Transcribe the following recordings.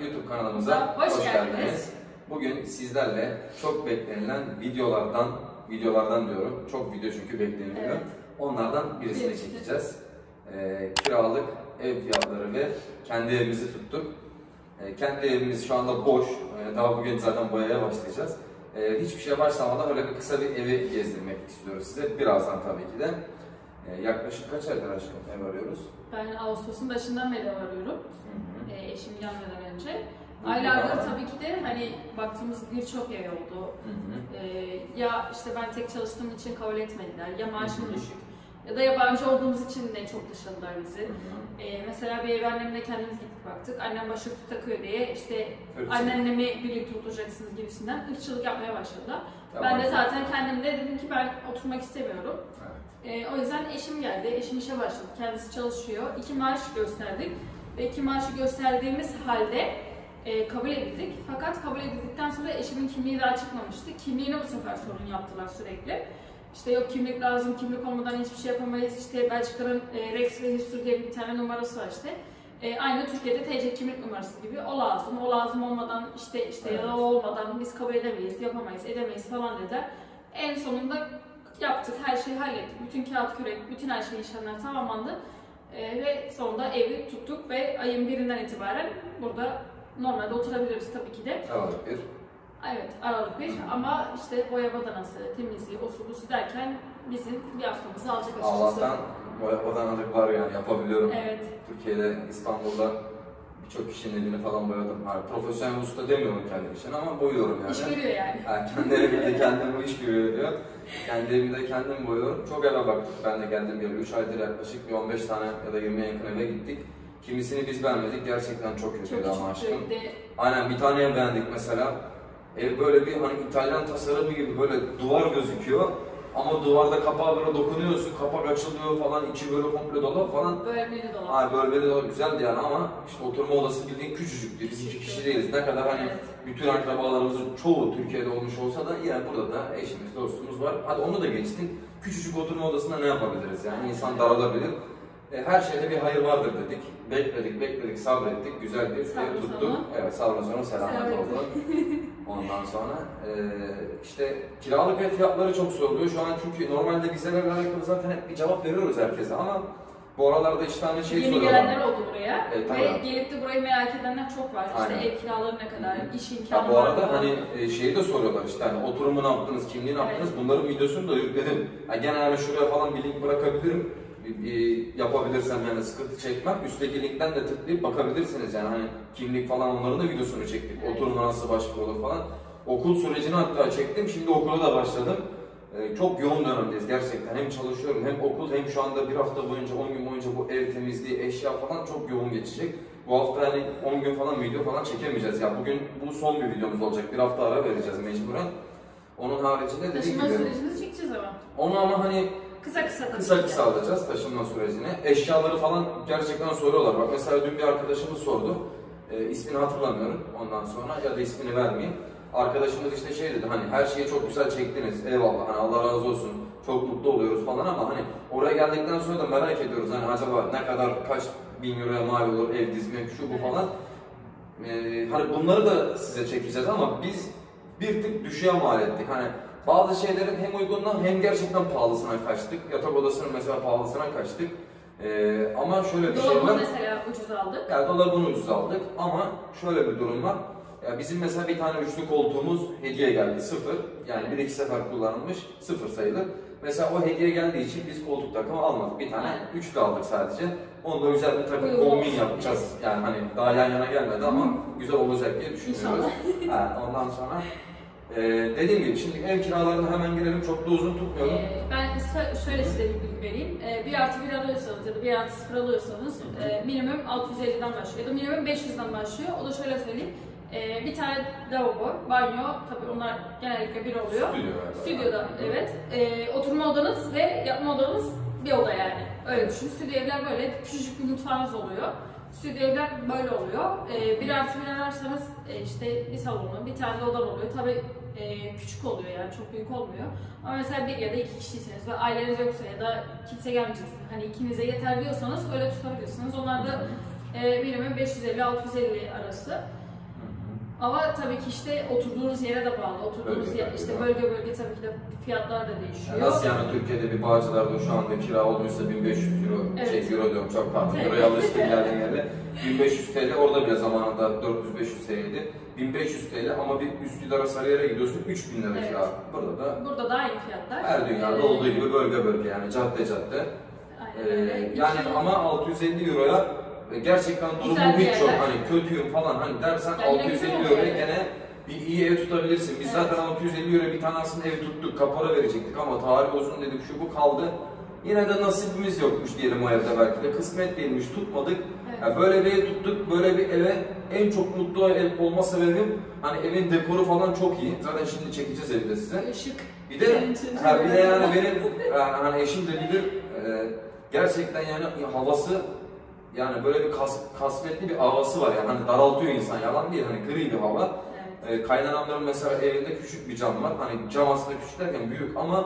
YouTube kanalımıza Hoş hoş, geldiniz. geldiniz. Bugün sizlerle çok beklenilen videolardan, videolardan diyorum, çok video çünkü bekleniyor. Evet. Onlardan birisini Birisi. çekeceğiz. Ee, kiralık ev fiyatları ve kendi evimizi tuttuk. Ee, kendi evimiz şu anda boş. Ee, daha bugün zaten boyaya başlayacağız. Ee, hiçbir şeye başlamadan öyle bir kısa bir evi gezdirmek istiyoruz size. Birazdan tabii ki de. Ee, yaklaşık kaç aydır aşkım ev arıyoruz? Ben Ağustos'un başından beri arıyorum. Hı hı. E, eşim gelmeden önce. Aylardır tamam. tabii ki de hani baktığımız birçok ev oldu. Hı hı. E, ya işte ben tek çalıştığım için kabul etmediler, ya maaşım Hı hı. düşük. Ya da yabancı olduğumuz için de çok dışladılar bizi. Hı hı. E, mesela bir ev annemle kendimiz gittik baktık. Annem başörtüsü takıyor diye işte Irkçılık. annenle mi birlikte oturacaksınız gibisinden ırkçılık yapmaya başladılar. Ben de zaten kendimde dedim ki ben oturmak istemiyorum. Evet. Ee, o yüzden eşim geldi, eşim işe başladı, kendisi çalışıyor. İki maaş gösterdik ve iki maaşı gösterdiğimiz halde e, kabul edildik. Fakat kabul edildikten sonra eşimin kimliği daha çıkmamıştı. Kimliğine bu sefer sorun yaptılar sürekli. İşte yok kimlik lazım, kimlik olmadan hiçbir şey yapamayız. İşte Belçika'nın e, Rex Register diye bir tane numarası var işte. E, aynı Türkiye'de TC kimlik numarası gibi o lazım, o lazım olmadan işte işte ya da Evet. o olmadan biz kabul edemeyiz, yapamayız, edemeyiz falan dediler. En sonunda yaptık, her şeyi hallettik. Bütün kağıt kürek, bütün her şey işlemler tamamlandı. Ee, ve sonunda evi tuttuk ve ayın birinden itibaren burada normalde oturabiliriz tabii ki de. Aralık bir. Evet, Aralık 1 ama işte boya badanası, temizliği, o su bu su derken bizim bir haftamızı alacak açıkçası. Allah'tan boya badanalık var yani yapabiliyorum. Evet, Türkiye'de, İstanbul'da birçok kişinin elini falan boyadım. Yani profesyonel usta demiyorum kendi için ama boyuyorum yani. iş görüyor yani. Yani kendi evimde kendim bu iş görüyor diyor. Kendi evimde kendim boyuyorum. Çok eve baktık. Ben de geldim bir 3 aydır yaklaşık bir 15 tane ya da 20'ye yakın eve gittik. Kimisini biz beğenmedik. Gerçekten çok kötüydü ama aşkım. de Aynen bir tane ev beğendik mesela. Ev böyle bir hani İtalyan tasarımı gibi böyle duvar gözüküyor. Ama duvarda kapağı böyle dokunuyorsun, kapak açılıyor falan, içi böyle komple dolu falan. bölmeli dolap. Ay böyle de güzeldi yani ama işte oturma odası bildiğin küçücüktü. Biz iki kişi değiliz. Ne kadar hani bütün akrabalarımızın çoğu Türkiye'de olmuş olsa da yine burada da eşimiz, dostumuz var. Hadi onu da geçtin. Küçücük oturma odasında ne yapabiliriz yani? insan daralabilir. E, her şeyde bir hayır vardır dedik. Bekledik, bekledik, sabrettik. Güzel bir ev Sabrın tuttuk. sonu. Evet, sabrın sonra selamet oldu. Ondan sonra e, işte kiralık ev fiyatları çok soruluyor. Şu an çünkü normalde vizelerle alakalı zaten hep bir cevap veriyoruz herkese ama bu aralarda iki tane şey Yeni soruyorlar. gelenler oldu buraya Evet, ve tamam. gelip de burayı merak edenler çok var. İşte Aynen. ev kiraları ne kadar, Hı iş imkanı Ya bu var arada mı? hani e, şeyi de soruyorlar işte hani oturumu ne yaptınız, kimliği ne Evet. yaptınız bunların videosunu da yükledim. Yani şuraya falan bir link bırakabilirim. Yapabilirsem yani sıkıntı çekmem. Üstteki linkten de tıklayıp bakabilirsiniz yani hani kimlik falan onların da videosunu çektik. Evet. Oturuma nasıl başvurulur falan. Okul sürecini hatta çektim. Şimdi okula da başladım. E, çok yoğun dönemdeyiz gerçekten. Hem çalışıyorum hem okul hem şu anda bir hafta boyunca 10 gün boyunca bu ev temizliği, eşya falan çok yoğun geçecek. Bu hafta hani 10 gün falan video falan çekemeyeceğiz. Ya bugün bu son bir videomuz olacak. Bir hafta ara vereceğiz mecburen. Onun haricinde dediğim gibi. sürecini çekeceğiz ama. Onu ama hani Kısa kısa tabii kısa kısa alacağız taşınma sürecini. Eşyaları falan gerçekten soruyorlar. Bak mesela dün bir arkadaşımız sordu. E, ismini hatırlamıyorum ondan sonra ya da ismini vermeyeyim. Arkadaşımız işte şey dedi hani her şeyi çok güzel çektiniz. Eyvallah hani Allah razı olsun. Çok mutlu oluyoruz falan ama hani oraya geldikten sonra da merak ediyoruz hani acaba ne kadar kaç bin euroya mal olur ev dizmek şu bu falan. Ee, hani bunları da size çekeceğiz ama biz bir tık düşüğe mal ettik. Hani bazı şeylerin hem uygunluğuna hem gerçekten pahalısına kaçtık. Yatak odasının mesela pahalısına kaçtık. Ee, ama şöyle bir şey var. mesela ucuz aldık. Yani dolabını ucuz aldık ama şöyle bir durum var. Ya bizim mesela bir tane üçlü koltuğumuz hediye geldi sıfır. Yani bir iki sefer kullanılmış sıfır sayılır. Mesela o hediye geldiği için biz koltuk takımı almadık. Bir tane Aynen. üçlü aldık sadece. Onu da güzel bir takım kombin yapacağız. Yani hani daha yan yana gelmedi ama güzel olacak diye düşünüyoruz. Ha, ondan sonra e, dediğim gibi şimdi ev kiralarına hemen girelim. Çok da uzun tutmayalım. Ee, ben şöyle size bir bilgi vereyim. Ee, 1 artı 1 alıyorsanız ya da 1 artı 0 alıyorsanız e, minimum 650'den başlıyor ya da minimum 500'den başlıyor. O da şöyle söyleyeyim. Ee, bir tane lavabo, banyo, tabii onlar genellikle bir oluyor. Stüdyo galiba. Stüdyoda evet. Ee, oturma odanız ve yapma odanız bir oda yani. Öyle düşün. Stüdyo evler böyle küçücük bir mutfağınız oluyor. Stüdyo evler böyle oluyor. Ee, bir artı bir ararsanız e, işte bir salonu, bir tane de odan oluyor. Tabii e, küçük oluyor yani çok büyük olmuyor. Ama mesela bir ya da iki kişiyseniz ve aileniz yoksa ya da kimse gelmeyecekse hani ikinize yeter diyorsanız öyle tutabilirsiniz. Onlar da e, minimum 550-650 arası. Ama tabii ki işte oturduğunuz yere de bağlı. Oturduğunuz Bölge yer, işte bölge bölge tabii ki de fiyatlar da değişiyor. Ya nasıl yani Türkiye'de bir Bağcılar'da şu anda kira olmuşsa 1500 euro, Evet. şey euro diyorum çok pardon, Evet. euroya alıştım geldiğim yerde. 1500 TL orada bile zamanında 400-500 TL'ydi. 1500 TL ama bir Üsküdar'a Sarıyer'e gidiyorsun 3000 lira Evet. kira. Burada da Burada da aynı fiyatlar. her dünyada Ee, olduğu gibi bölge bölge yani cadde cadde. Aynen Ee, yani ama 650 euroya gerçekten Güzel durumu bir hiç yok. yerler. Hani kötüyüm falan hani dersen Yani yine 650 güzel euroya oluyor. gene bir iyi ev tutabilirsin. Biz Evet. zaten 650 euroya bir tane aslında ev tuttuk, kapora verecektik ama tarih olsun dedik şu bu kaldı. Yine de nasibimiz yokmuş diyelim o evde belki de. Kısmet değilmiş, tutmadık. Evet. Ya böyle bir ev tuttuk, böyle bir eve en çok mutlu ev olma sebebim hani evin dekoru falan çok iyi. Zaten şimdi çekeceğiz evi de size. Işık. Bir de ha, bir de yani benim e, hani eşim de bilir e, gerçekten yani havası yani böyle bir kas, kasvetli bir havası var yani hani daraltıyor insan yalan değil hani gri bir hava. Evet. E, kaynanamların mesela evinde küçük bir cam var hani cam aslında küçük derken büyük ama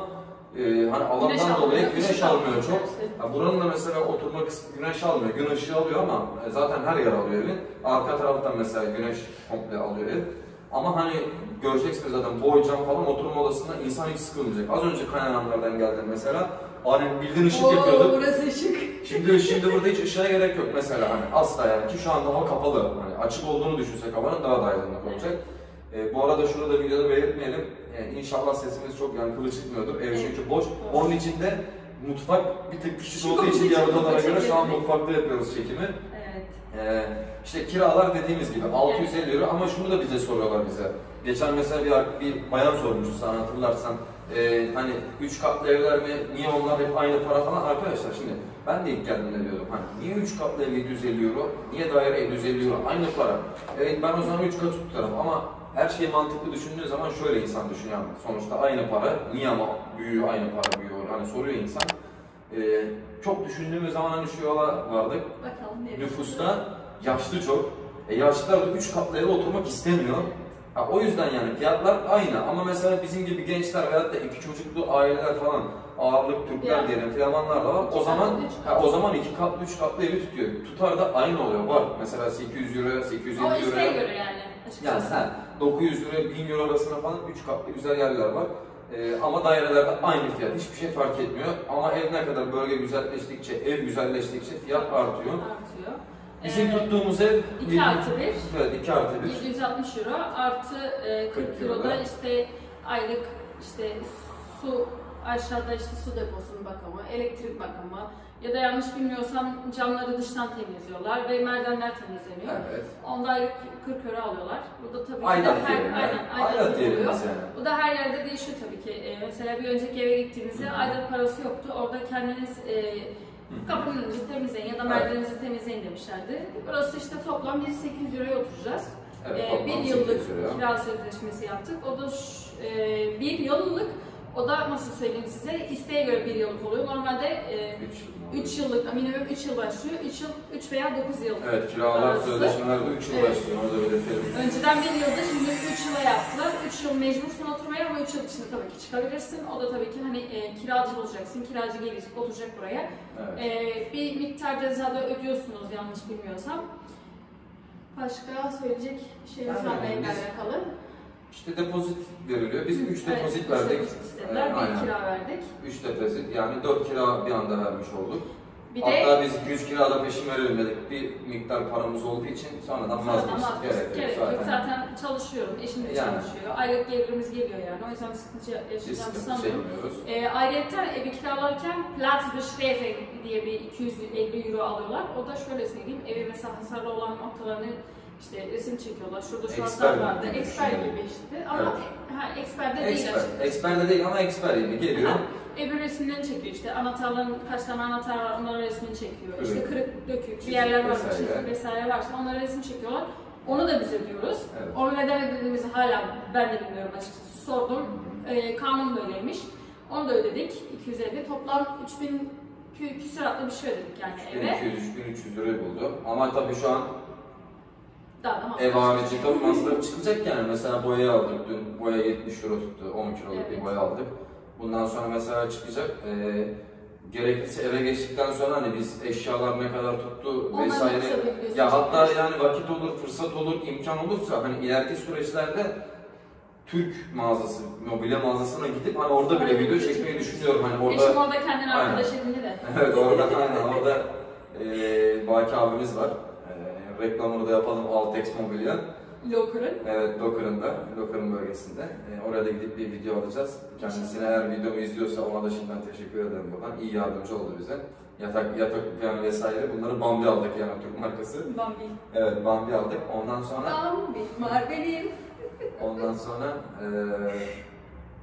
e, hani alandan Güneş dolayı almıyor, güneş almıyor çok. içerisi. Ya buranın da mesela oturma kısmı güneş almıyor, gün ışığı alıyor ama e, zaten her yer alıyor evin. Arka taraftan mesela güneş komple alıyor ev. Ama hani göreceksiniz zaten boy cam falan oturma odasında insan hiç sıkılmayacak. Az önce kaynanamlardan geldim mesela. Hani bildiğin ışık Oo, yapıyorduk. burası ışık. Şimdi şimdi burada hiç ışığa gerek yok mesela hani asla yani ki şu anda hava kapalı. Hani açık olduğunu düşünsek havanın daha da aydınlık olacak. E, bu arada şunu da videoda belirtmeyelim. E, inşallah sesimiz çok yankılı çıkmıyordur. Ev çünkü boş. Onun için de mutfak bir tık küçük olduğu için diğer odalara göre şu an mutfakta yapıyoruz çekimi. Evet. Ee, işte kiralar dediğimiz gibi 650 euro ama şunu da bize soruyorlar bize. Geçen mesela bir, bir bayan sormuştu sana hatırlarsan. Ee, hani 3 katlı evler mi, niye onlar hep aynı para falan arkadaşlar şimdi ben de ilk geldiğimde diyordum hani niye 3 katlı ev 750 euro, niye daire 750 euro aynı para. Evet ben o zaman 3 kat tutarım ama her şeyi mantıklı düşündüğü zaman şöyle insan düşünüyor sonuçta aynı para niye ama büyüyor aynı para büyüyor hani soruyor insan. Ee, çok düşündüğümüz zaman hani şu yola vardık Bakalım nüfusta yaşlı çok. E yaşlılar da 3 katlı eve oturmak istemiyor. Ha, o yüzden yani fiyatlar aynı ama mesela bizim gibi gençler veyahut da iki çocuklu aileler falan ağırlık Türkler Yani. diyelim Flamanlar da var. İki O zaman üç ha, o zaman iki katlı üç katlı evi tutuyor. Tutar da aynı oluyor var. Mesela 800 euro 850 O euro. isteğe göre yani Yani ha, 900 euro 1000 euro arasında falan 3 katlı güzel yerler var. Ee, ama dairelerde aynı fiyat, hiçbir şey fark etmiyor. Ama ev ne kadar bölge güzelleştikçe, ev güzelleştikçe fiyat artıyor. Artıyor. Bizim Ee, tuttuğumuz ev 2 artı 1. Evet 2 artı 1. 760 euro artı e, 40 40 euro da işte aylık işte su aşağıda işte su deposunun bakımı, elektrik bakımı ya da yanlış bilmiyorsam camları dıştan temizliyorlar ve merdivenler temizleniyor. Evet. Onda aylık 40 euro alıyorlar. Bu da tabii ki de Aynen her, aynen, aynen Aynen diyelim yani. Bu da her yerde değişiyor tabii ki. Ee, mesela bir önceki eve gittiğinizde aidat parası yoktu. Orada kendiniz e, kapının önünüzü temizleyin ya da Evet. merdiveninizi temizleyin demişlerdi. Burası işte toplam biz 800 euroya oturacağız. Evet, Ee, bir 800 yıllık kira sözleşmesi yaptık. O da ş- e, bir yıllık. O da nasıl söyleyeyim size isteğe göre bir yıllık oluyor. Normalde e, 3 yıllık, minimum 3 yıl başlıyor. 3 yıl, 3 veya 9 yıl. Evet kiralar arası. sözleşmelerde 3 yıl Evet. başlıyor onu da belirtelim. Önceden bir yılda şimdi 3 yıla yaptılar. 3 yıl mecbursun oturmaya ama 3 yıl içinde tabii ki çıkabilirsin. O da tabii ki hani e, kiracı olacaksın. Kiracı gelecek, oturacak buraya. Evet. E, bir miktar ceza da ödüyorsunuz yanlış bilmiyorsam. Başka söyleyecek bir şeyimiz Yani var benimle alakalı. İşte depozit veriliyor. Biz 3 Evet, depozit üç verdik. depozit istediler, bir aynen. kira verdik. 3 depozit yani 4 kira bir anda vermiş olduk. Bir de Hatta biz 200 kirada peşin verelim dedik. Bir miktar paramız olduğu için sonradan vazgeçtik. Gerek Gerek yok zaten. Çalışıyorum, eşim de Yani. çalışıyor. Aylık gelirimiz geliyor yani. O yüzden sıkıntı yaşayacağımızı sanmıyorum. çekmiyoruz. E, ayrıca evi kiralarken Platz ve Schrefe diye bir 250 euro alıyorlar. O da şöyle söyleyeyim, evi mesela hasarlı olan noktalarını işte resim çekiyorlar. Şurada şu hasar vardı. gibi düşünelim. gibi işte. Ama ha, eksper de değil açıkçası. Eksper de değil ama eksper yani geliyor. Evin resimlerini çekiyor işte. Anahtarların kaç tane anahtar var onların resmini çekiyor. İşte Evet. kırık dökük bir Çizik yerler var, vesaire. çizik vesaire varsa onlara resim çekiyorlar. Onu da biz ödüyoruz. Evet. Onu neden ödediğimizi hala ben de bilmiyorum açıkçası. Sordum. Ee, kanun böyleymiş. Onu da ödedik. 250. Toplam 3000 kü küsuratlı bir şey ödedik yani eve. 1200-1300 lirayı buldu. Ama tabii şu an Daha da ev harici tabii masraf çıkacak yani. Mesela boya aldık dün. Boya 70 euro tuttu. 10 kiloluk bir Evet. boya aldık. Bundan sonra mesela çıkacak. Ee, gerekirse eve geçtikten sonra hani biz eşyalar ne kadar tuttu Onların vesaire. bir Ya hatta yani vakit olur, fırsat olur, imkan olursa hani ileriki süreçlerde Türk mağazası, mobilya mağazasına gidip hani orada bile video çekmeyi düşünüyorum. Hani orada Eşim orada kendini arkadaş edindi de. Evet orada aynen orada eee Baki abimiz var. Reklamını da yapalım Altex Mobilya. Locker'ın. Evet Docker'ın da, Docker'ın bölgesinde. Eee oraya da gidip bir video alacağız. Kendisine eğer videomu izliyorsa ona da şimdiden teşekkür ederim buradan. İyi yardımcı oldu bize. Yatak, yatak yani vesaire bunları Bambi aldık yani Türk markası. Bambi. Evet Bambi aldık. Ondan sonra Bambi var benim. Ondan sonra eee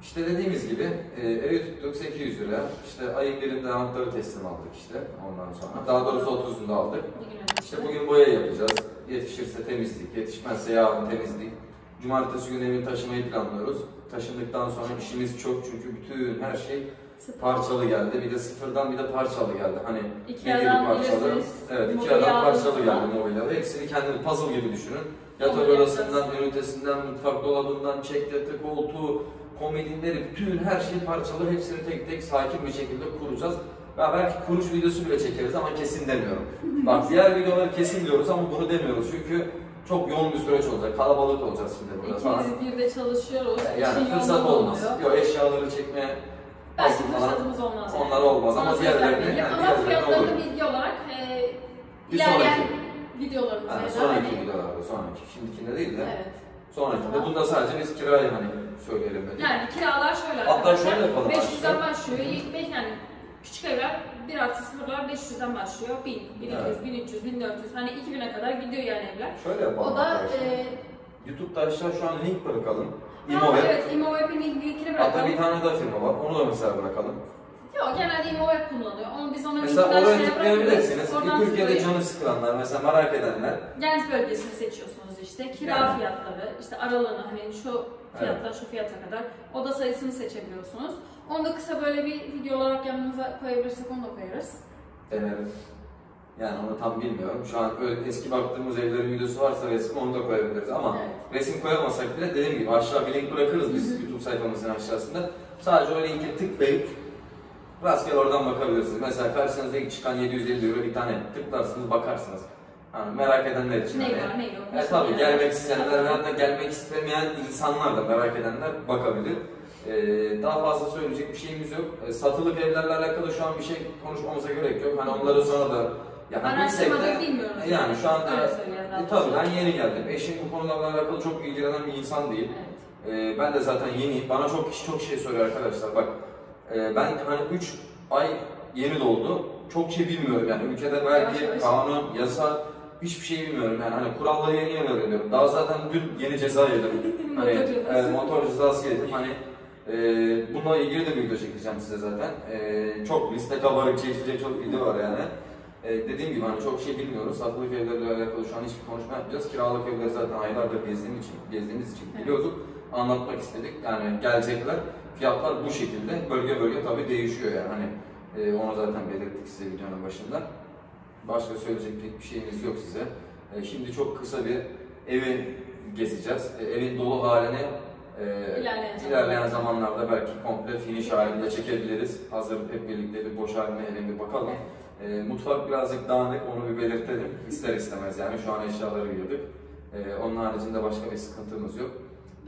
işte dediğimiz gibi eee evi tuttuk 800 lira. İşte ayın birinde anahtarı teslim aldık işte ondan sonra. Daha doğrusu 30'unda aldık. İşte bugün boya yapacağız. Yetişirse temizlik, yetişmezse yarın temizlik. Cumartesi günü evi taşımayı planlıyoruz. Taşındıktan sonra işimiz çok çünkü bütün her şey Sıfır. parçalı geldi. Bir de sıfırdan bir de parçalı geldi. Hani Ikea'dan parçalı? Evet, adam parçalı geldi mobilya. Hepsini kendini puzzle gibi düşünün. Yatak odasından, ünitesinden, mutfak dolabından, çek yatak, koltuğu, komodinleri, bütün her şey parçalı. Hepsini tek tek sakin bir şekilde kuracağız. Ya belki kuruş videosu bile çekeriz ama kesin demiyorum. Bak diğer videoları kesin diyoruz ama bunu demiyoruz çünkü çok yoğun bir süreç olacak. Kalabalık olacağız şimdi burada. İkimiz bir de çalışıyoruz. Yani İşin fırsat olmaz. Yok eşyaları çekmeye Belki fırsatımız olmaz. yani. onlar olmaz ama vermeyelim. yani Ama fiyatlarını bilgi olarak e, Bir ilerleyen sonraki. videolarımızda Yani sonraki hani- videolarda, sonraki. Şimdikinde değil de Evet. sonrakinde. Tamam. Bunda sadece biz kirayı hani söyleyelim dedik. Yani kiralar şöyle Hatta arkadaşlar. şöyle yapalım 500'den başta. başlıyor. İlk beş yani küçük evler 1 artı sıfırlar 500'den başlıyor. 1000, 1200, Evet. 1300, 1400 hani 2000'e kadar gidiyor yani evler. Şöyle yapalım O da arkadaşlar. e, YouTube'da aşağı şu an link bırakalım. ha, İmoweb. evet İmoweb'in linkini Hatta bırakalım. bir tane daha firma var. Onu da mesela bırakalım. Yok genelde İmoweb kullanıyor. Onu biz onun Mesela linkini oraya aşağıya tıklayabilirsiniz. Oradan Bir Türkiye'de tıklayıp canı sıkılanlar, mesela merak edenler. Gent bölgesini seçiyorsunuz işte. Kira Yani. fiyatları, işte aralığını hani şu fiyattan şu fiyata kadar oda sayısını seçebiliyorsunuz. Onu da kısa böyle bir video olarak yanınıza koyabilirsek onu da koyarız. Denerim. Yani onu tam bilmiyorum. Şu an öyle eski baktığımız evlerin videosu varsa resim onu da koyabiliriz ama Evet. resim koyamasak bile dediğim gibi aşağı bir link bırakırız biz YouTube sayfamızın aşağısında. Sadece o linke tıklayıp rastgele oradan bakabilirsiniz. Mesela karşınıza ilk çıkan 750 euro bir tane tıklarsınız bakarsınız. Yani merak edenler için. Ne hani. var ne yok. E tabii gelmek isteyenler veya da gelmek istemeyen insanlar da merak edenler bakabilir. Ee, daha fazla söyleyecek bir şeyimiz yok. Ee, satılık evlerle alakalı şu an bir şey konuşmamıza gerek yok. Hani onları sonra da yani Araştırmadık de bilmiyoruz. yani şu anda e, tabii ben yeni geldim. Eşim bu konularla alakalı çok ilgilenen bir insan değil. Evet. Ee, ben de zaten yeniyim. Bana çok kişi çok şey soruyor arkadaşlar. Bak e, ben hani 3 ay yeni doldu. Çok şey bilmiyorum yani. Ülkede yavaş. kanun, yasa hiçbir şey bilmiyorum yani. Hani kuralları yeni yeni öğreniyorum. Daha zaten dün yeni ceza yedim. hani evet, motor cezası yedim. Hani e, bununla ilgili de bir video çekeceğim size zaten. E, çok liste kabarık çeşitli çok video var yani. E, dediğim gibi hani çok şey bilmiyoruz. Satılık evlerle alakalı şu an hiçbir konuşma yapmayacağız. Kiralık evleri zaten aylardır gezdiğim için, gezdiğimiz için biliyorduk. Anlatmak istedik. Yani gelecekler. Fiyatlar bu şekilde. Bölge bölge tabii değişiyor yani. Hani e, onu zaten belirttik size videonun başında. Başka söyleyecek pek bir şeyimiz yok size. E, şimdi çok kısa bir evi gezeceğiz. E, evin dolu halini e, İlerleyen ilerleyen zamanlarda belki komple finish halinde çekebiliriz. Hazır hep birlikte bir boş haline hele bir bakalım. E, mutfak birazcık dağınık onu bir belirtelim. İster istemez yani şu an eşyaları yığdık. E, onun haricinde başka bir sıkıntımız yok.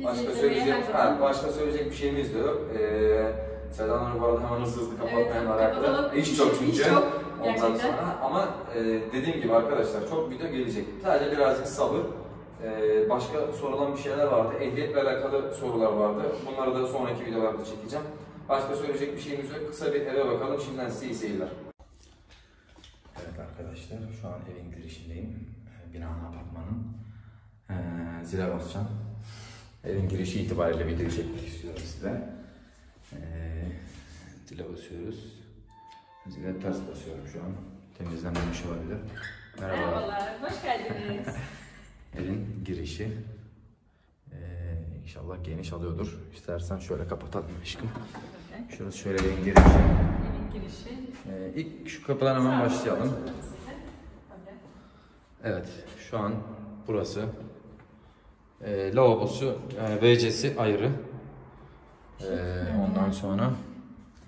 Başka söyleyecek, her ha, başka söyleyecek bir şeyimiz de yok. Ee, Sedan Hanım bu arada hemen hızlı hızlı kapatmaya Evet, meraklı. kapatalım. İş çok çünkü. İş çok. Ondan Gerçekten. sonra ama e, dediğim gibi arkadaşlar çok video gelecek. Sadece birazcık sabır. E, başka sorulan bir şeyler vardı. Ehliyetle alakalı sorular vardı. Bunları da sonraki videolarda çekeceğim. Başka söyleyecek bir şeyimiz yok. Kısa bir eve bakalım. Şimdiden size iyi seyirler. Evet arkadaşlar şu an evin girişindeyim. Ee, Binanın apartmanın. Ee, zile basacağım. Evin girişi itibariyle video çekmek istiyorum size. Ee, zile basıyoruz. Zile ters basıyorum şu an. Temizlenmemiş olabilir. Merhabalar. Merhabalar, hoş geldiniz. Evin girişi. Ee, inşallah geniş alıyordur. İstersen şöyle kapatalım aşkım. Şurası şöyle evin girişi. Evin girişi. Ee, ilk şu kapıdan hemen başlayalım. Evet, şu an burası. Ee, lavabosu, yani WC'si ayrı. Ee, ondan sonra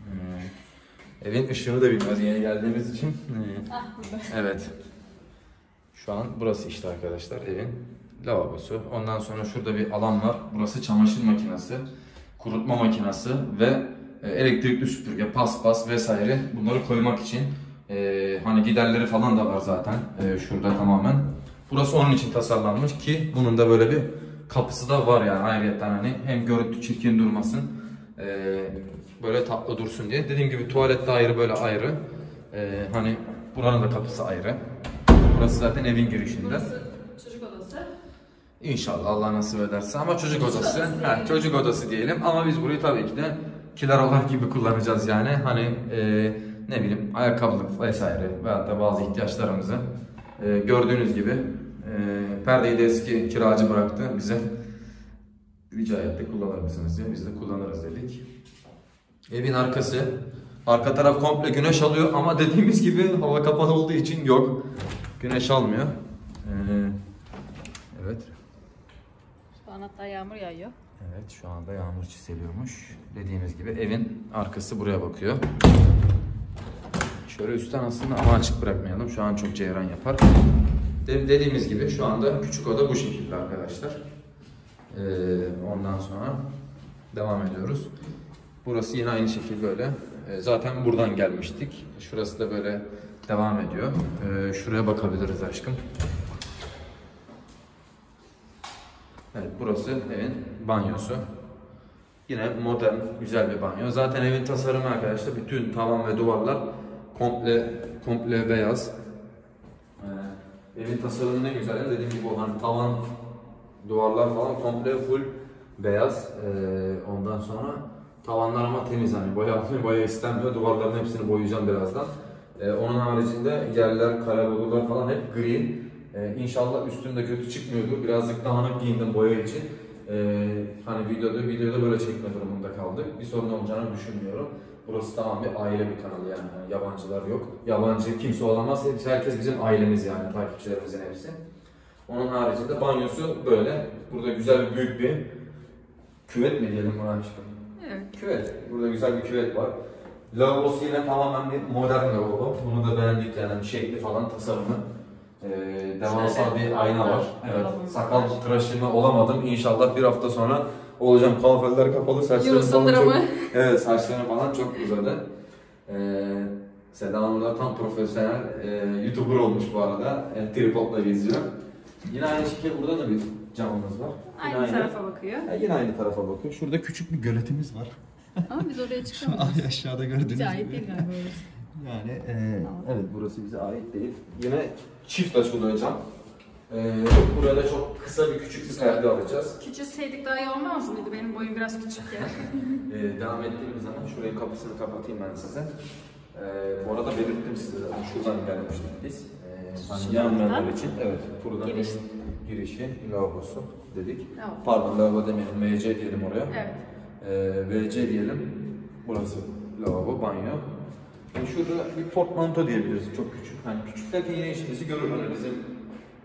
hmm, Evin ışığını da bilmiyoruz yeni geldiğimiz için. Ah burada. Evet. Şu an burası işte arkadaşlar evin lavabosu. Ondan sonra şurada bir alan var. Burası çamaşır makinesi, kurutma makinesi ve e, elektrikli süpürge, paspas vesaire bunları koymak için. e, hani giderleri falan da var zaten e, şurada tamamen. Burası onun için tasarlanmış ki bunun da böyle bir kapısı da var yani ayrıyetten hani hem görüntü çirkin durmasın e, böyle tatlı dursun diye. Dediğim gibi tuvalet de ayrı böyle ayrı. E, hani buranın da kapısı ayrı. Burası zaten evin girişinde. Burası çocuk odası. İnşallah Allah nasip ederse ama çocuk odası. odası Ha, çocuk odası diyelim ama biz burayı tabii ki de kilarolar gibi kullanacağız yani. Hani e, ne bileyim ayakkabılık vesaire veyahut da bazı ihtiyaçlarımızı e, gördüğünüz gibi e, perdeyi de eski kiracı bıraktı bize. Rica etti kullanır mısınız diye biz de kullanırız dedik. Evin arkası. Arka taraf komple güneş alıyor ama dediğimiz gibi hava kapalı olduğu için yok. Güneş almıyor. Ee, evet. Şu an hatta yağmur yağıyor. Evet şu anda yağmur çiseliyormuş. Dediğimiz gibi evin arkası buraya bakıyor. Şöyle üstten aslında ama açık bırakmayalım. Şu an çok ceyran yapar. De- dediğimiz gibi şu anda küçük oda bu şekilde arkadaşlar. Ee, ondan sonra devam ediyoruz. Burası yine aynı şekilde böyle. Ee, zaten buradan gelmiştik. Şurası da böyle devam ediyor. Ee, şuraya bakabiliriz aşkım. Evet burası evin banyosu. Yine modern, güzel bir banyo. Zaten evin tasarımı arkadaşlar bütün tavan ve duvarlar komple komple beyaz. Evin tasarımı ne güzel. Dediğim gibi o hani tavan, duvarlar falan komple full beyaz. Ee, ondan sonra tavanlar ama temiz hani boya boya istenmiyor. Duvarların hepsini boyayacağım birazdan. Ee, onun haricinde yerler, karabodular falan hep gri. Ee, inşallah üstünde kötü çıkmıyordur. Birazcık dağınık giyindim boya için. Ee, hani videoda videoda böyle çekme durumunda kaldık. Bir sorun olacağını düşünmüyorum. Burası tamam bir aile bir kanal yani. Hani yabancılar yok. Yabancı kimse olamaz. Hepsi, herkes bizim ailemiz yani takipçilerimizin hepsi. Onun haricinde banyosu böyle. Burada güzel bir büyük bir küvet mi diyelim buna aşkım? Evet. Küvet. Burada güzel bir küvet var. Lavabosu yine tamamen bir modern lavabo. Bunu da beğendik yani şekli falan tasarımı. Ee, devasa bir ayna var. Evet. Sakal tıraşımı olamadım. İnşallah bir hafta sonra olacağım. Kalfeller kapalı, saçlarım falan çok... Evet, saçlarım falan çok uzadı. Ee, Seda Hanım da tam profesyonel e, YouTuber olmuş bu arada. E, tripodla geziyor. Yine aynı şekilde burada da bir camımız var. Yine Aynı tarafa bakıyor. Ha, yine aynı tarafa bakıyor. Şurada küçük bir göletimiz var. Ama biz oraya çıkamıyoruz. aşağıda gördüğünüz Bize ait değil galiba orası. Yani e, evet burası bize ait değil. Yine çift açılıyor cam. E, burada çok kısa bir küçük bir perde alacağız. Küçülseydik daha iyi olmaz mıydı? Benim boyum biraz küçük ya. E, devam ettiğimiz zaman şurayı kapısını kapatayım ben size. E, bu arada belirttim size zaten şuradan gelmiştik biz. E, hani yanmayanlar için. Evet. Buradan Giriş. girişi, lavabosu dedik. Tamam. Pardon lavabo demeyelim, MC diyelim oraya. Evet. Ee, VC diyelim. Burası lavabo, banyo. Yani şurada bir portmanto diyebiliriz çok küçük. Hani küçük derken yine işimizi görür. Hani bizim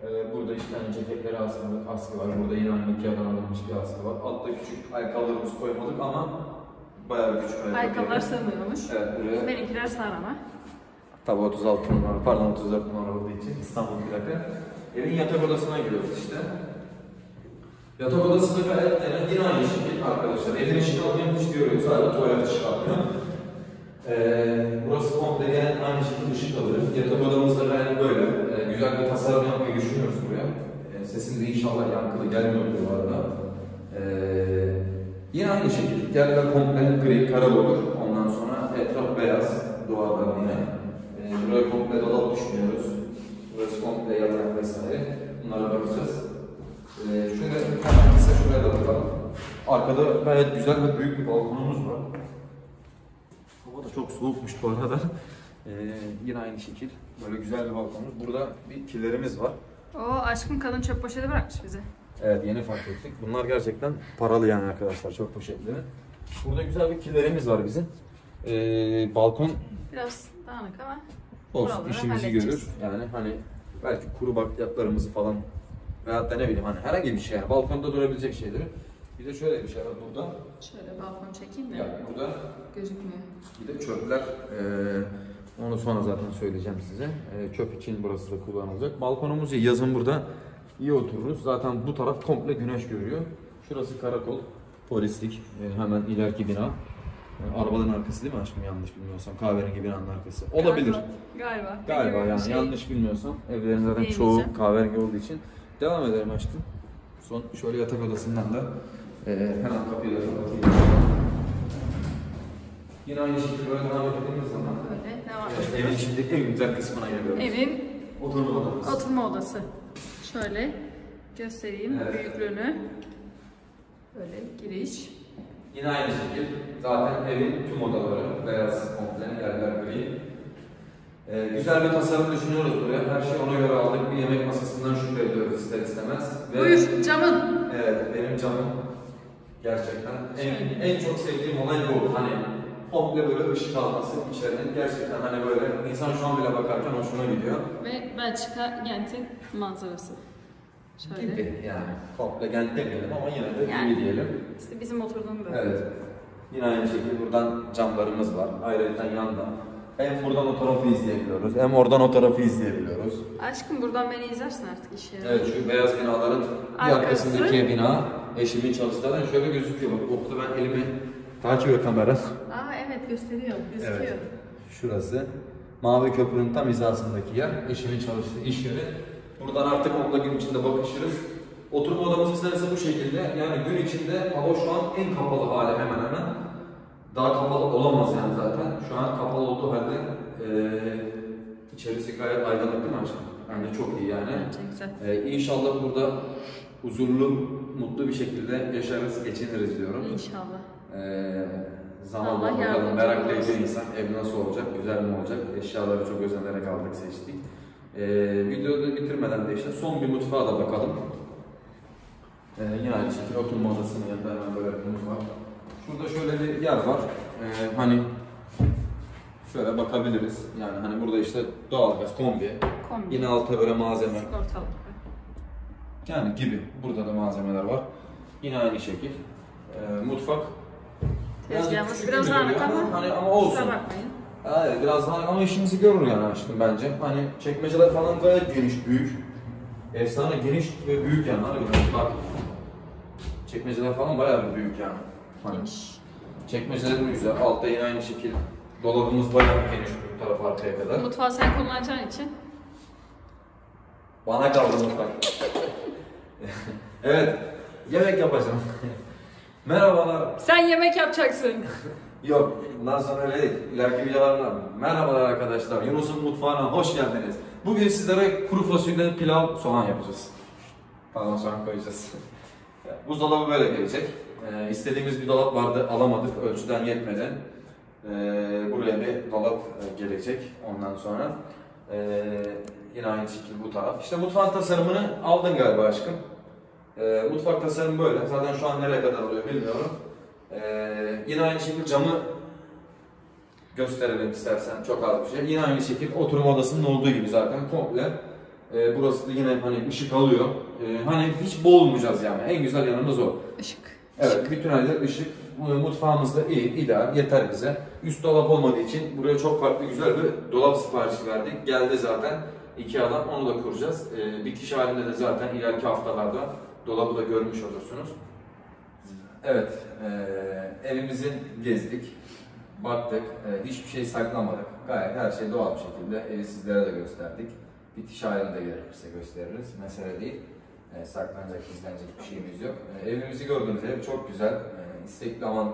e, burada işte hani ceketlere askı, askı var. Burada yine hani Ikea'dan alınmış bir askı var. Altta küçük ayakkabılarımızı koymadık ama bayağı küçük ayakkabı. Ayakkabılar sığmıyormuş. Evet buraya. Benimkiler sığar ama. Tabi 36 numara, pardon 34 numara olduğu için İstanbul plaka. Evin yatak odasına giriyoruz işte. Yatak odası da gayet yani yine aynı şekilde arkadaşlar. Evin ışık almayan hiç görüyoruz. Sadece tuvalet ışık almıyor. Ee, burası komple gene aynı şekilde ışık alıyor. Yatak odamız da gayet böyle. Güzel bir tasarım yapmayı düşünüyoruz buraya. Ee, sesim de inşallah yankılı gelmiyordur bu arada. Ee, yine aynı şekilde yerler komple gri, kara olur. Ondan sonra etraf beyaz, duvarlar yine. Ee, buraya komple dolap düşünüyoruz. Burası komple yatak vesaire. Bunlara bakacağız. Ee, şöyle hemen kısa şuraya da bakalım. Arkada gayet güzel ve büyük bir balkonumuz var. Hava da çok soğukmuş bu arada. Ee, yine aynı şekil. Böyle güzel bir balkonumuz. Burada bir kilerimiz var. O aşkım kadın çöp poşeti bırakmış bize. Evet yeni fark ettik. Bunlar gerçekten paralı yani arkadaşlar çok poşetleri. Burada güzel bir kilerimiz var bizim. Ee, balkon Biraz dağınık ama. olsun işimizi görür. Yani hani belki kuru bakliyatlarımızı falan veyahut da ne bileyim hani herhangi bir şey yani balkonda durabilecek şeyleri Bir de şöyle bir şey var burada. Şöyle balkon çekeyim de Yani burada gözükmüyor. bir de çöpler. Ee, onu sonra zaten söyleyeceğim size. Ee, çöp için burası da kullanılacak. Balkonumuz iyi. Yazın burada iyi otururuz. Zaten bu taraf komple güneş görüyor. Şurası karakol. Polislik. Ee, hemen ileriki bina. Ee, arabaların arkası değil mi aşkım yanlış bilmiyorsam? Kahverengi binanın arkası. Olabilir. Galiba. Galiba Bilmiyorum, yani şey- yanlış bilmiyorsam. Evlerin zaten çoğu kahverengi olduğu için. Devam edelim aşkım. Son şöyle yatak odasından da e, hemen kapıyı da kapatayım. Yine aynı şekilde böyle devam ettiğimiz zaman Böyle devam ediyoruz. evin içindeki en güzel kısmına geliyoruz. Evin Oturma odamız. oturma odası. Şöyle göstereyim Evet. büyüklüğünü. Böyle giriş. Yine aynı şekilde zaten evin tüm odaları beyaz komple yerler gri. Ee, güzel bir tasarım düşünüyoruz buraya. Her şeyi ona göre aldık. Bir yemek masasından şüphe ediyoruz ister istemez. Ve- Buyur camın. Evet, benim camım gerçekten en, Şöyle. en çok sevdiğim olay bu. Hani komple böyle ışık alması içerinin gerçekten hani böyle insan şu an bile bakarken hoşuna gidiyor. Ve Belçika Gent'in manzarası. Şöyle. Gibi yani. Komple Gent demeyelim ama yine de Yani. gibi diyelim. İşte bizim oturduğum bölge. Evet. Yine aynı şekilde buradan camlarımız var. Ayrıca yandan. Hem buradan o tarafı izleyebiliyoruz, hem oradan o tarafı izleyebiliyoruz. Aşkım buradan beni izlersin artık iş yerine. Evet şu beyaz binaların bir Arkası. arkasındaki bina eşimin çalıştığı şöyle gözüküyor. Bak okulu ben elimi takip ediyor kamera. Aa evet gösteriyor. Gözüküyor. Evet. Şurası. Mavi köprünün tam hizasındaki yer. Eşimin çalıştığı iş yeri. Buradan artık onunla gün içinde bakışırız. Oturma odamız ise bu şekilde. Yani gün içinde hava şu an en kapalı hali hemen hemen. Daha kapalı olamaz yani zaten. Şu an kapalı olduğu halde eee içerisi gayet aydınlık değil mi aşkım? Bence çok iyi yani. Bence. Ee, inşallah burada huzurlu, mutlu bir şekilde yaşarız, geçiniriz diyorum. İnşallah. Ee, zamanla Allah bakalım yardımcı merak olsun. ediyor insan ev nasıl olacak, güzel mi olacak? Eşyaları çok özenerek aldık, seçtik. Ee, videoyu bitirmeden de işte son bir mutfağa da bakalım. Ee, yine aynı şekilde oturma odasının yanında hemen böyle bir mutfak. Şurada şöyle bir yer var. Ee, hani şöyle bakabiliriz. Yani hani burada işte doğalgaz, kombi. Kombi. Yine altta böyle malzeme. Sigortalı. Yani gibi. Burada da malzemeler var. Yine aynı şekil. Ee, mutfak. Tezgahımız biraz dağınık ama hani ama olsun. bakmayın. Hayır biraz daha ama işimizi görür yani aşkım bence. Hani çekmeceler falan gayet geniş, büyük. Efsane geniş ve büyük yani. Hani bak. Çekmeceler falan bayağı bir büyük yani. Hani Geniş. çekmeceler de güzel. Altta yine aynı şekil. Dolabımız bayağı geniş bu taraf arkaya kadar. Mutfağı sen kullanacağın için Bana kaldı mutfak. evet, yemek yapacağım. Merhabalar. sen yemek yapacaksın. Yok, bundan sonra öyle değil. İleriki videolarımda. Merhabalar arkadaşlar, Yunus'un mutfağına hoş geldiniz. Bugün sizlere kuru fasulye, pilav, soğan yapacağız. Pardon, soğan koyacağız. Buzdolabı böyle gelecek. Ee, istediğimiz bir dolap vardı, alamadık ölçüden yetmeden. Ee, buraya bir dolap e, gelecek ondan sonra. Ee, yine aynı şekilde bu taraf. İşte mutfağın tasarımını aldın galiba aşkım. Ee, mutfak tasarımı böyle. Zaten şu an nereye kadar oluyor bilmiyorum. Ee, yine aynı şekilde camı gösterelim istersen çok az bir şey. Yine aynı şekilde oturma odasının olduğu gibi zaten komple. Ee, burası da yine hani ışık alıyor. Ee, hani hiç boğulmayacağız yani. En güzel yanımız o. Işık. Evet, bütün halde ışık. Mutfağımız da iyi, ideal, yeter bize. Üst dolap olmadığı için buraya çok farklı güzel bir dolap siparişi verdik. Geldi zaten. Ikea'dan onu da kuracağız. Ee, bitiş halinde de zaten ileriki haftalarda dolabı da görmüş olursunuz. Evet, eee, evimizi gezdik, baktık, eee, hiçbir şey saklamadık. Gayet her şey doğal bir şekilde evi sizlere de gösterdik. Bitiş halinde gerekirse gösteririz, mesele değil. Eee, saklanacak, gizlenecek bir şeyimiz yok. Eee, evimizi gördüğünüz ev çok güzel, eee, istekli aman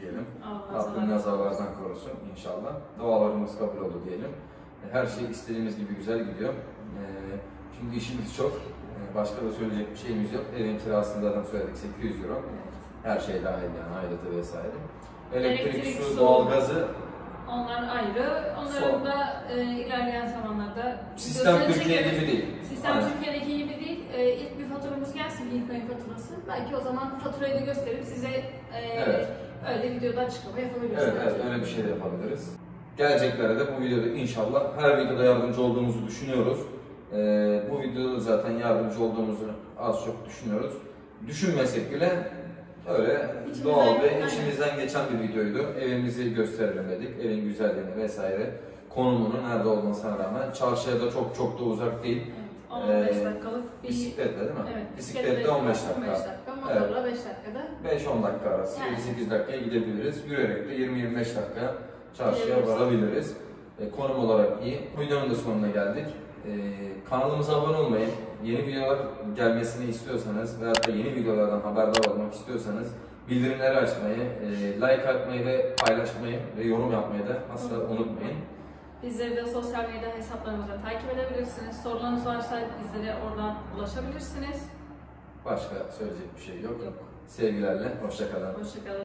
diyelim. Rabbim nazarlardan korusun inşallah. Dualarımız kabul oldu diyelim. E, Her şey istediğimiz gibi güzel gidiyor. E, Şimdi işimiz çok. E, Başka da söyleyecek bir şeyimiz yok. Evin kirasını zaten söyledik 800 euro. Her şey dahil yani aidatı vesaire. Elektrik, Elektrik, su, doğalgazı Onlar ayrı. Onların Son. da e, ilerleyen zamanlarda sistem Türkiye gibi değil. Sistem Aynen. Türkiye'deki gibi değil. E, ilk bir faturamız gelsin, ilk ayın faturası. Belki o zaman faturayı da gösterip size e, Evet. öyle videoda açıklama yapabiliriz. Evet, evet öyle bir şey de yapabiliriz. Geleceklere de bu videoda inşallah her videoda yardımcı olduğumuzu düşünüyoruz. Ee, bu videoda da zaten yardımcı olduğumuzu az çok düşünüyoruz. düşünmesek bile öyle İçimizden- doğal ve içimizden geçen bir videoydu. Evimizi gösterelim dedik. Evin güzelliğini vesaire. Konumunun nerede olmasına rağmen çarşıya da çok çok da uzak değil. Evet, 15 Ee, dakikalık bir... Bisikletle değil mi? Evet, Bisikletle 15 dakika. 15 dakika, motorla 5 dakikada. 5-10 dakika arası, Yani. 8 dakikaya gidebiliriz. Yürüyerek de 20-25 dakika çarşıya varabiliriz. E, konum olarak iyi. Videonun da sonuna geldik. E, kanalımıza abone olmayı, yeni videolar gelmesini istiyorsanız veya da yeni videolardan haberdar olmak istiyorsanız bildirimleri açmayı, e, like atmayı ve paylaşmayı ve yorum yapmayı da asla unutmayın. Bizleri de sosyal medya hesaplarımızda takip edebilirsiniz. Sorularınız varsa bizlere oradan ulaşabilirsiniz. Başka söyleyecek bir şey yok. Yok. Sevgilerle, hoşçakalın. Hoşçakalın.